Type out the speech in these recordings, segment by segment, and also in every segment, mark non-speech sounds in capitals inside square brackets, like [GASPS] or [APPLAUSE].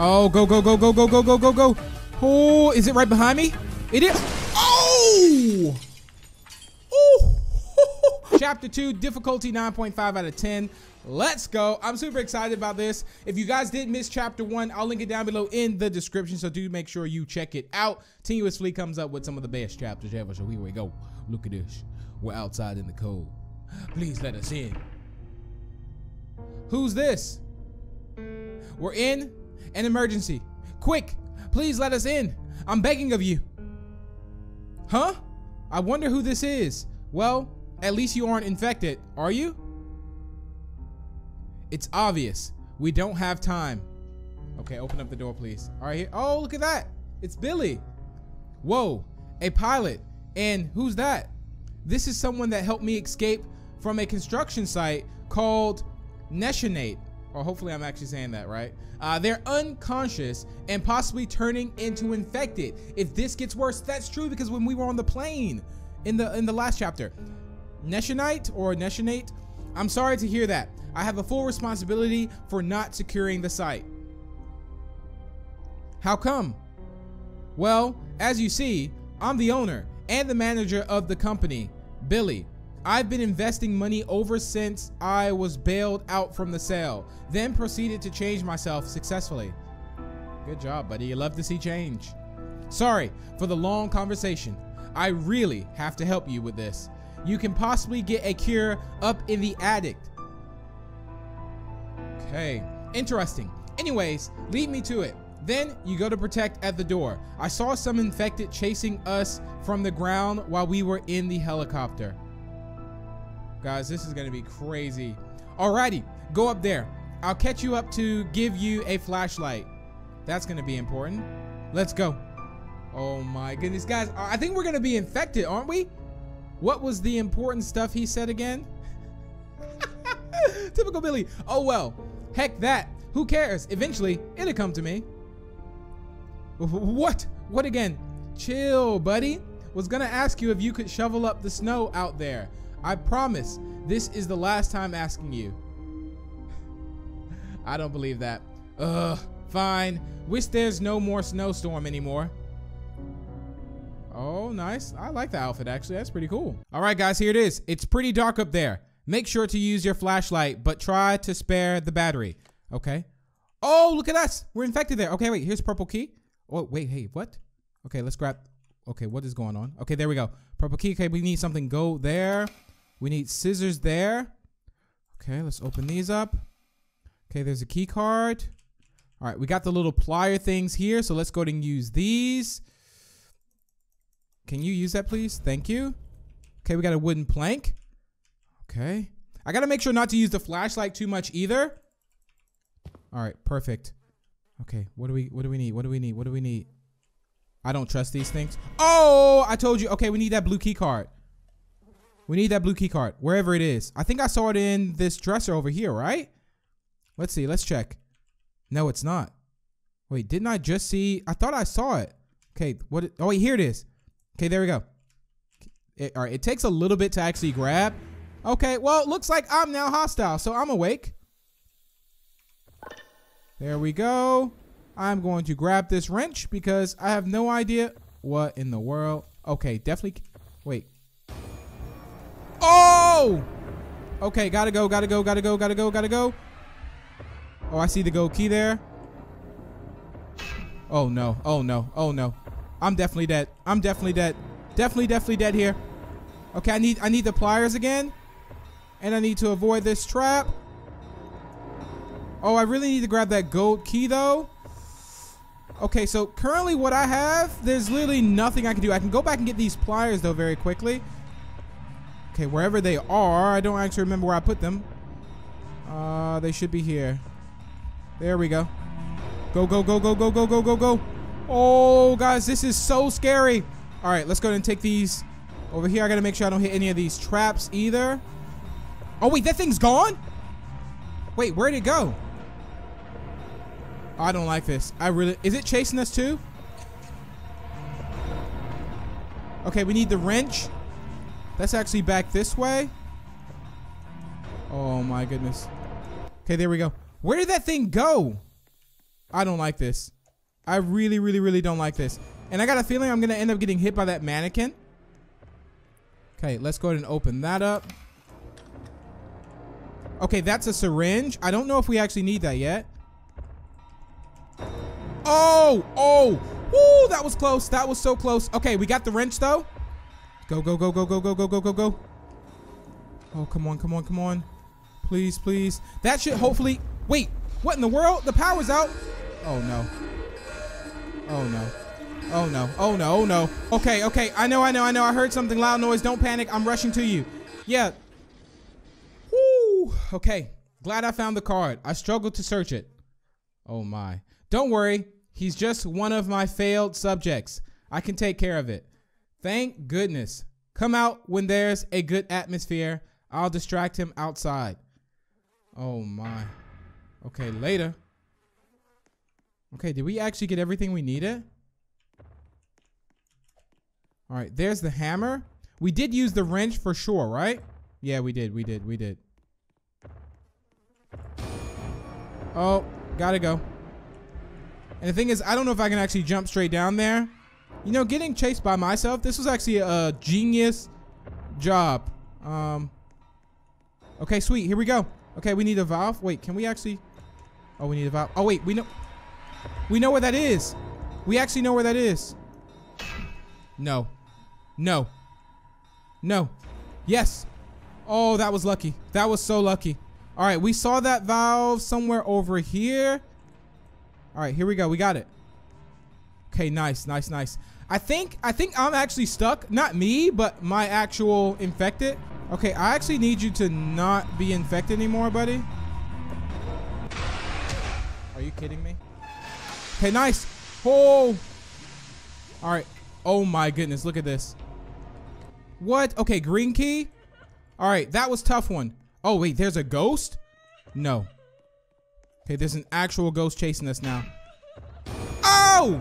Oh, go, go, go, go, go, go, go, go, go. Oh, is it right behind me? It is. Oh! Oh! [LAUGHS] Chapter 2, difficulty 9.5 out of 10. Let's go. I'm super excited about this. If you guys did miss chapter 1, I'll link it down below in the description, so do make sure you check it out. Tenuous Fleet comes up with some of the best chapters ever, so here we go. Look at this. We're outside in the cold. Please let us in. Who's this? We're in an emergency. Quick, please let us in. I'm begging of you. Huh? I wonder who this is. Well, at least you aren't infected, are you? It's obvious. We don't have time. Okay, open up the door, please. All right, here. Oh, look at that. It's Billy. Whoa, a pilot. And who's that? This is someone that helped me escape from a construction site called Neshinate. Or hopefully I'm actually saying that right. Uh, they're unconscious and possibly turning into infected. If this gets worse, that's true because when we were on the plane in the in the last chapter, Neshinite or Neshinate, I'm sorry to hear that. I have a full responsibility for not securing the site. How come? Well, as you see, I'm the owner and the manager of the company, Billy. I've been investing money over since I was bailed out from the sale, then proceeded to change myself successfully. Good job, buddy. You love to see change. Sorry for the long conversation. I really have to help you with this. You can possibly get a cure up in the attic. Okay, interesting. Anyways, lead me to it. Then you go to protect at the door. I saw some infected chasing us from the ground while we were in the helicopter. Guys, this is gonna be crazy. Alrighty, go up there. I'll catch you up to give you a flashlight. That's gonna be important. Let's go. Oh my goodness, guys. I think we're gonna be infected, aren't we? What was the important stuff he said again? [LAUGHS] Typical Billy. Oh well. Heck that. Who cares? Eventually, it'll come to me. [LAUGHS] What? What again? Chill, buddy. Was gonna ask you if you could shovel up the snow out there. I promise this is the last time asking you. I don't believe that. Ugh, fine. Wish there's no more snowstorm anymore. Oh, nice. I like the outfit, actually. That's pretty cool. All right, guys, here it is. It's pretty dark up there. Make sure to use your flashlight, but try to spare the battery. Okay. Oh, look at us. We're infected there. Okay, wait. Here's purple key. Oh, wait. Hey, what? Okay, let's grab. Okay, what is going on? Okay, there we go. Purple key. Okay, we need something. Go there. We need scissors there. Okay, let's open these up. Okay, there's a key card. All right, we got the little plier things here. So let's go ahead and use these. Can you use that, please? Thank you. Okay, we got a wooden plank. Okay. I got to make sure not to use the flashlight too much either. All right, perfect. Okay, what do we what do we need? What do we need? What do we need? I don't trust these things. Oh, I told you. Okay, we need that blue key card. We need that blue key card, wherever it is. I think I saw it in this dresser over here, right? Let's see. Let's check. No, it's not. Wait, didn't I just see? I thought I saw it. Okay, what? Oh, wait, here it is. Okay, there we go. It, all right, it takes a little bit to actually grab. Okay, well, looks like I'm now hostile, so I'm awake. There we go. I'm going to grab this wrench because I have no idea what in the world. Okay, definitely. Wait, Oh! Okay, gotta go, gotta go, gotta go, gotta go, gotta go. Oh, I see the gold key there. Oh no, oh no, oh no. I'm definitely dead. I'm definitely dead. Definitely, definitely dead here. Okay, I need I need the pliers again. And I need to avoid this trap. Oh, I really need to grab that gold key though. Okay, so currently what I have, there's literally nothing I can do. I can go back and get these pliers though very quickly. Okay, wherever they are, I don't actually remember where I put them. Uh, they should be here. There we go. Go, go, go, go, go, go, go, go, go. Oh, guys, this is so scary. All right, let's go and take these over here. I got to make sure I don't hit any of these traps either. Oh, wait, that thing's gone? Wait, where'd it go? I don't like this. I really... Is it chasing us too? Okay, we need the wrench. That's actually back this way. Oh my goodness. Okay, there we go. Where did that thing go? I don't like this. I really, really, really don't like this. And I got a feeling I'm going to end up getting hit by that mannequin. Okay, let's go ahead and open that up. Okay, that's a syringe. I don't know if we actually need that yet. Oh, oh, whoo, that was close. That was so close. Okay, we got the wrench though. Go, go, go, go, go, go, go, go, go, go. Oh, come on, come on, come on. Please, please. That should hopefully... Wait, what in the world? The power's out. Oh, no. Oh, no. Oh, no. Oh, no. Oh, no. Okay, okay. I know, I know, I know. I heard something loud noise. Don't panic. I'm rushing to you. Yeah. Woo. Okay. Glad I found the card. I struggled to search it. Oh, my. Don't worry. He's just one of my failed subjects. I can take care of it. Thank goodness. Come out when there's a good atmosphere. I'll distract him outside. Oh my. Okay, later. Okay, did we actually get everything we needed? All right, there's the hammer. We did use the wrench for sure, right? Yeah, we did, we did, we did. Oh, gotta go. And the thing is, I don't know if I can actually jump straight down there. You know, getting chased by myself, this was actually a genius job. Um, okay, sweet. Here we go. Okay, we need a valve. Wait, can we actually? Oh, we need a valve. Oh, wait, we know. We know where that is. We actually know where that is. No. No. No. Yes. Oh, that was lucky. That was so lucky. All right, we saw that valve somewhere over here. All right, here we go. We got it. Okay, nice, nice, nice. I think I think I'm actually stuck. Not me, but my actual infected. Okay, I actually need you to not be infected anymore, buddy. Are you kidding me? Okay, nice. Oh. All right. Oh my goodness, look at this. What? Okay, green key. All right, that was tough one. Oh, wait, there's a ghost? No. Okay, there's an actual ghost chasing us now. Oh!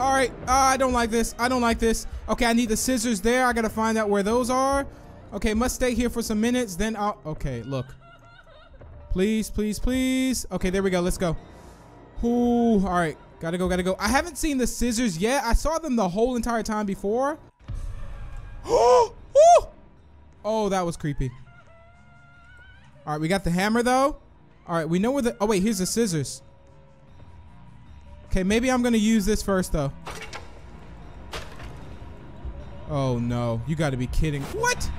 All right, uh, I don't like this. I don't like this. Okay, I need the scissors there. I gotta find out where those are. Okay, must stay here for some minutes. Then I'll. Okay, look. Please, please, please. Okay, there we go. Let's go. Ooh, all right. Gotta go, gotta go. I haven't seen the scissors yet. I saw them the whole entire time before. [GASPS] oh, oh, that was creepy. All right, we got the hammer though. All right, we know where the. Oh wait, here's the scissors. Okay, maybe I'm gonna use this first though. Oh no, you gotta be kidding. What?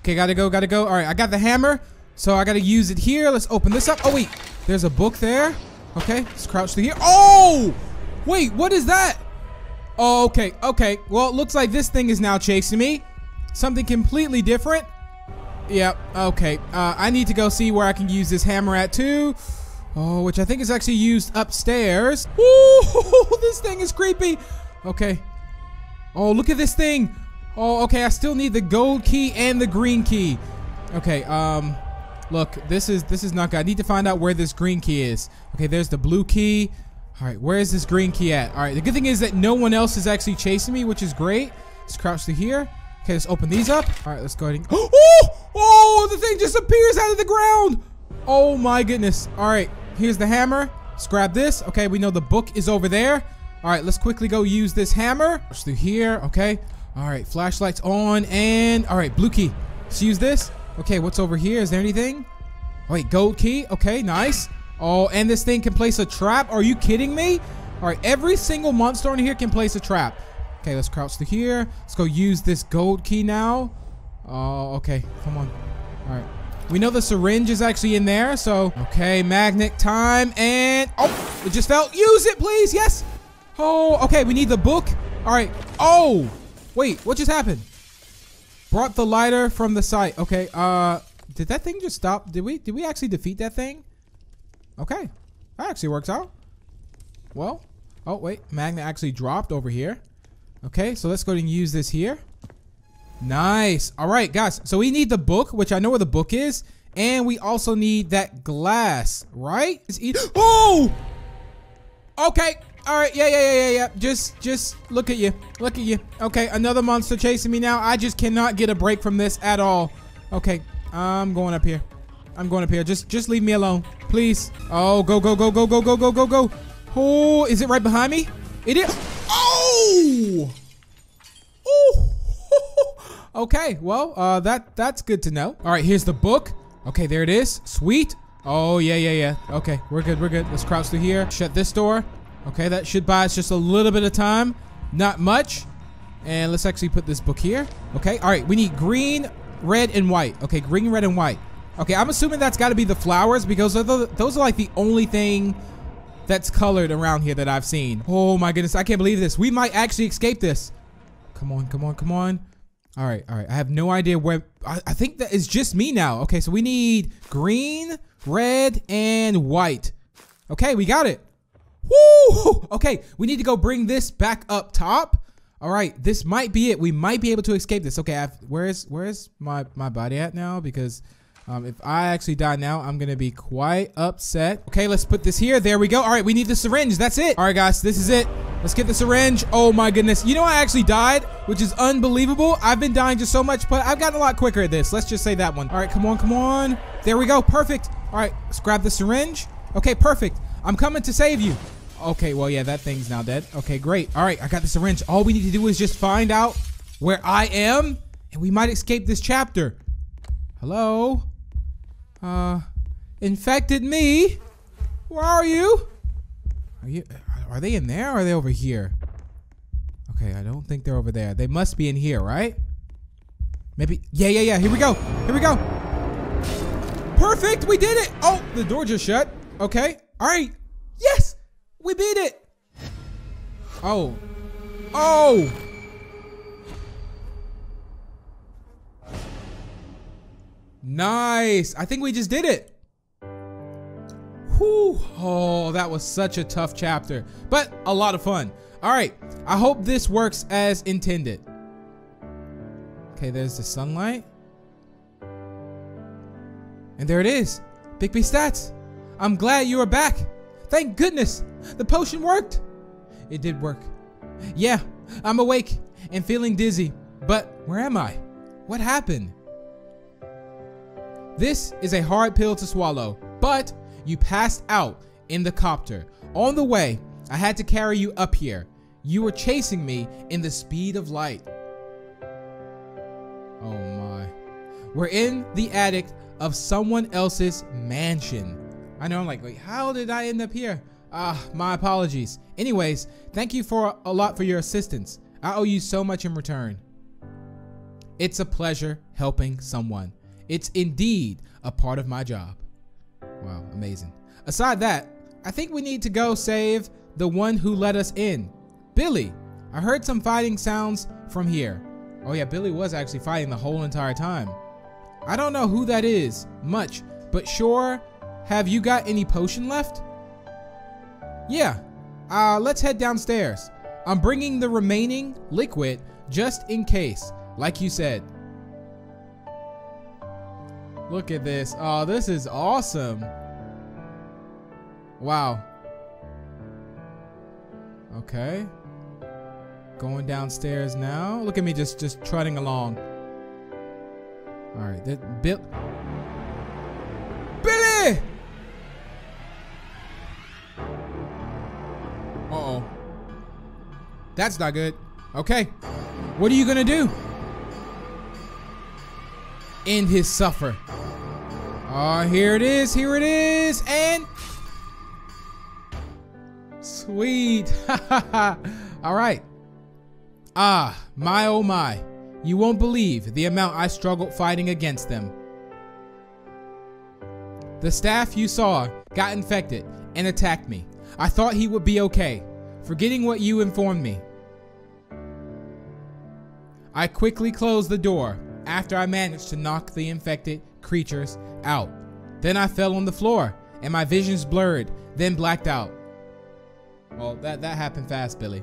Okay, gotta go, gotta go. All right, I got the hammer, so I gotta use it here. Let's open this up. Oh, wait, there's a book there. Okay, let's crouch through here. Oh, wait, what is that? Oh, okay, okay. Well, it looks like this thing is now chasing me. Something completely different. Yep, okay. Uh, I need to go see where I can use this hammer at too. Oh, which I think is actually used upstairs. [LAUGHS] Ooh, this thing is creepy. Okay. Oh, look at this thing. Oh, okay. I still need the gold key and the green key. Okay. Um, look, this is this is not good. I need to find out where this green key is. Okay, there's the blue key. All right, where is this green key at? All right, the good thing is that no one else is actually chasing me, which is great. Let's crouch to here. Okay, let's open these up. All right, let's go ahead and. [GASPS] Oh, oh, the thing just appears out of the ground. Oh my goodness. All right, here's the hammer. Let's grab this. Okay, we know the book is over there. All right, let's quickly go use this hammer. Push through here. Okay. All right, flashlights on and all right, blue key. Let's use this. Okay, what's over here? Is there anything? Wait, gold key. Okay, nice. Oh, and this thing can place a trap. Are you kidding me? All right, every single monster in here can place a trap. Okay, let's crouch to here. Let's go use this gold key now. Oh, okay. Come on. All right. We know the syringe is actually in there, so okay, magnet time and oh, it just fell. Use it, please. Yes. Oh, okay. We need the book. All right. Oh, Wait, what just happened? Brought the lighter from the site. Okay, uh, did that thing just stop? Did we, did we actually defeat that thing? Okay, that actually works out. Well, oh wait, magnet actually dropped over here. Okay, so let's go and use this here. Nice. All right, guys. So we need the book, which I know where the book is. And we also need that glass, right? [GASPS] Oh! Okay, all right, yeah, yeah, yeah, yeah, yeah. Just, just look at you. Look at you. Okay, another monster chasing me now. I just cannot get a break from this at all. Okay, I'm going up here. I'm going up here. Just just leave me alone. Please. Oh, go, go, go, go, go, go, go, go, go. Oh, is it right behind me? It is. [GASPS] Oh! Oh! Okay, well, uh, that that's good to know. All right, here's the book. Okay, there it is. Sweet. Oh, yeah, yeah, yeah. Okay, we're good, we're good. Let's crouch through here. Shut this door. Okay, that should buy us just a little bit of time. Not much. And let's actually put this book here. Okay, all right, we need green, red, and white. Okay, green, red, and white. Okay, I'm assuming that's got to be the flowers because those are like the only thing that's colored around here that I've seen. Oh my goodness, I can't believe this. We might actually escape this. Come on, come on, come on. All right, all right. I have no idea where. I, I think that is just me now. Okay, so we need green, red, and white. Okay, we got it. Woo! Okay, we need to go bring this back up top. All right, this might be it. We might be able to escape this. Okay, I've, where's where's my my body at now? Because um, if I actually die now, I'm gonna be quite upset. Okay, let's put this here. There we go. All right, we need the syringe. That's it. All right, guys, this is it. Let's get the syringe. Oh my goodness. You know I actually died, which is unbelievable. I've been dying just so much, but I've gotten a lot quicker at this. Let's just say that one. All right, come on, come on. There we go. Perfect. All right, let's grab the syringe. Okay, perfect. I'm coming to save you. Okay, well, yeah, that thing's now dead. Okay, great. All right, I got the syringe. All we need to do is just find out where I am, and we might escape this chapter. Hello? Uh, infected me? Where are you? Are you, are they in there or are they over here? Okay, I don't think they're over there. They must be in here, right? Maybe, yeah, yeah, yeah, here we go. Here we go. Perfect, we did it. Oh, the door just shut. Okay, all right. Yes, we beat it. Oh, oh. Nice. I think we just did it. Whew. Oh, that was such a tough chapter, but a lot of fun. All right. I hope this works as intended. Okay, there's the sunlight. And there it is. Big B stats. I'm glad you are back. Thank goodness. The potion worked. It did work. Yeah, I'm awake and feeling dizzy. But where am I? What happened? This is a hard pill to swallow, but you passed out in the copter. On the way, I had to carry you up here. You were chasing me in the speed of light. Oh my. We're in the attic of someone else's mansion. I know I'm like, wait, how did I end up here? Ah, my apologies. Anyways, thank you for a lot for your assistance. I owe you so much in return. It's a pleasure helping someone. It's indeed a part of my job. Wow, amazing. Aside that, I think we need to go save the one who let us in. Billy, I heard some fighting sounds from here. Oh yeah, Billy was actually fighting the whole entire time. I don't know who that is, much, but sure, have you got any potion left? Yeah, uh, let's head downstairs. I'm bringing the remaining liquid just in case, like you said. Look at this. Oh, this is awesome. Wow. Okay. Going downstairs now. Look at me just just trotting along. All right, that Bill Billy! Uh-oh. That's not good. Okay. What are you to do? End his suffer. Oh, here it is. Here it is. And sweet. [LAUGHS] All right. Ah, my oh my. You won't believe the amount I struggled fighting against them. The staff you saw got infected and attacked me. I thought he would be okay, forgetting what you informed me. I quickly closed the door after I managed to knock the infected creatures out. Then I fell on the floor and my visions blurred, then blacked out. Well, that, that happened fast, Billy.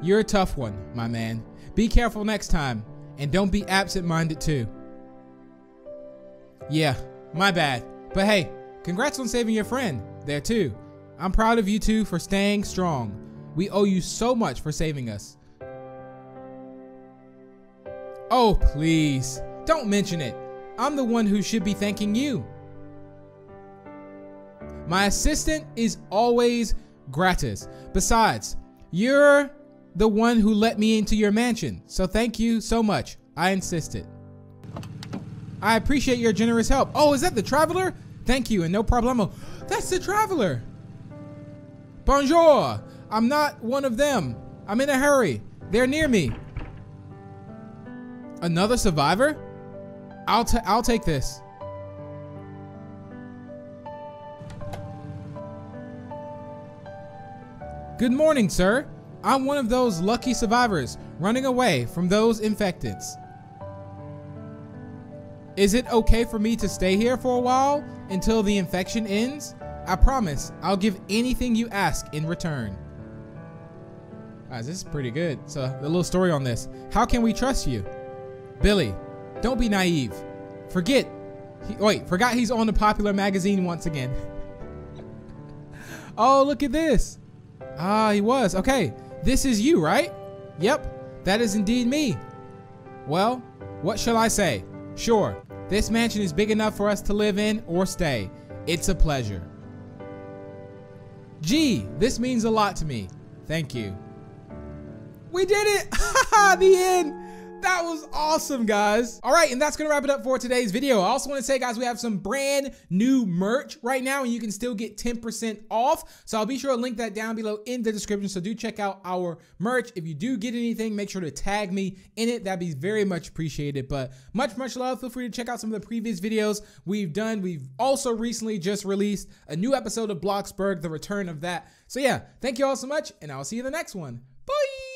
You're a tough one, my man. Be careful next time, and don't be absent-minded too. Yeah, my bad. But hey, congrats on saving your friend there too. I'm proud of you two for staying strong. We owe you so much for saving us. Oh, please, don't mention it. I'm the one who should be thanking you. My assistant is always gratis. Besides, you're the one who let me into your mansion, so thank you so much. I insisted. I appreciate your generous help. Oh, is that the traveler? Thank you, and no problemo. That's the traveler. Bonjour. I'm not one of them. I'm in a hurry. They're near me. Another survivor? I'll I'll take this. Good morning, sir. I'm one of those lucky survivors running away from those infecteds. Is it okay for me to stay here for a while until the infection ends? I promise I'll give anything you ask in return. Guys, this is pretty good. So, a little story on this. How can we trust you? Billy, don't be naive. Forget. He, wait, forgot he's on the popular magazine once again. [LAUGHS] oh, look at this. Ah, he was. Okay, this is you, right? Yep, that is indeed me. Well, what shall I say? Sure, this mansion is big enough for us to live in or stay. It's a pleasure. Gee, this means a lot to me. Thank you. We did it! [LAUGHS] the end! That was awesome, guys. All right, and that's gonna wrap it up for today's video. I also wanna say, guys, we have some brand new merch right now, and you can still get 10% off. So I'll be sure to link that down below in the description. So do check out our merch. If you do get anything, make sure to tag me in it. That'd be very much appreciated. But much, much love. Feel free to check out some of the previous videos we've done. We've also recently just released a new episode of Bloxburg, the return of that. So yeah, thank you all so much, and I'll see you in the next one. Bye!